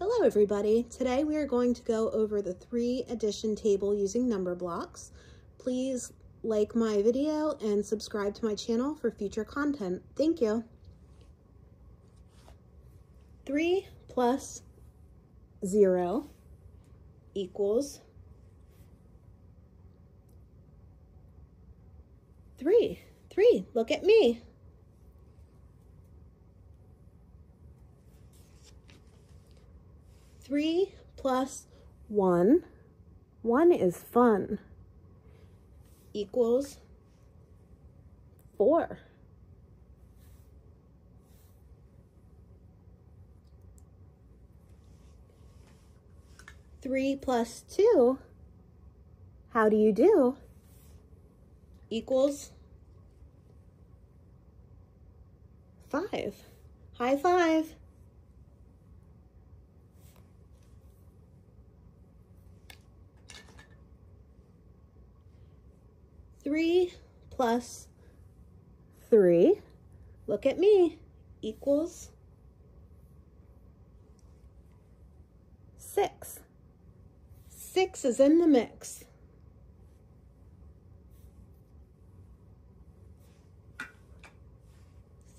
Hello everybody. Today we are going to go over the three addition table using Numberblocks. Please like my video and subscribe to my channel for future content. Thank you. 3 plus 0 equals 3. 3. Look at me. Three plus one, one is fun, equals four. Three plus two, how do you do? Equals five. High five. Three plus three, look at me, equals six. Six is in the mix.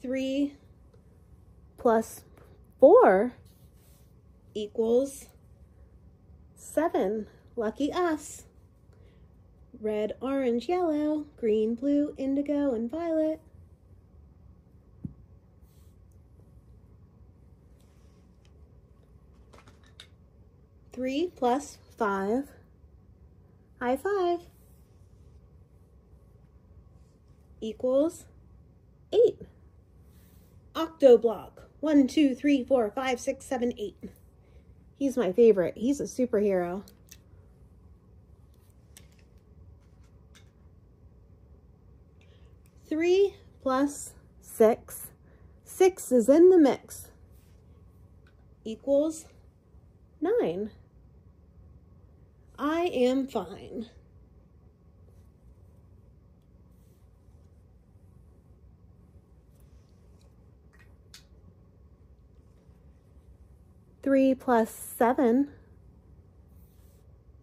Three plus four equals seven. Lucky us red, orange, yellow, green, blue, indigo, and violet. Three plus five, high five, equals eight. Octoblock, one, two, three, four, five, six, seven, eight. He's my favorite. He's a superhero. 3 plus 6, 6 is in the mix, equals 9. I am fine. Three plus seven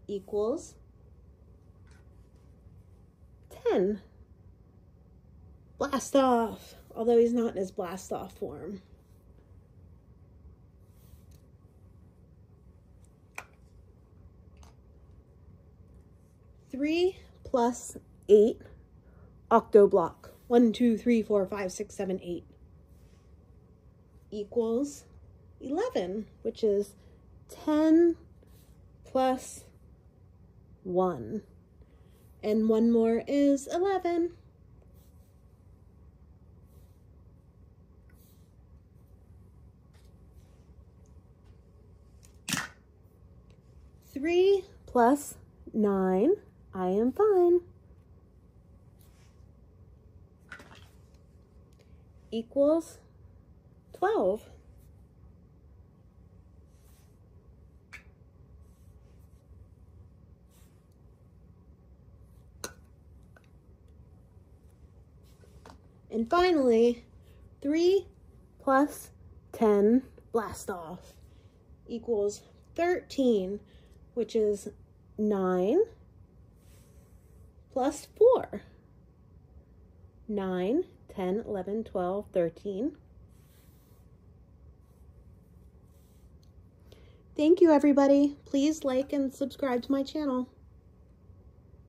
equals ten. Blast off, although he's not in his blast off form. Three plus eight, octoblock. One, two, three, four, five, six, seven, eight equals 11, which is 10 plus 1. And one more is 11. Three plus nine, I am fine, equals 12. And finally, 3 plus 10 blast off. Equals 13 which is 9 plus 4. 9, 10, 11, 12, 13. Thank you, everybody. Please like and subscribe to my channel.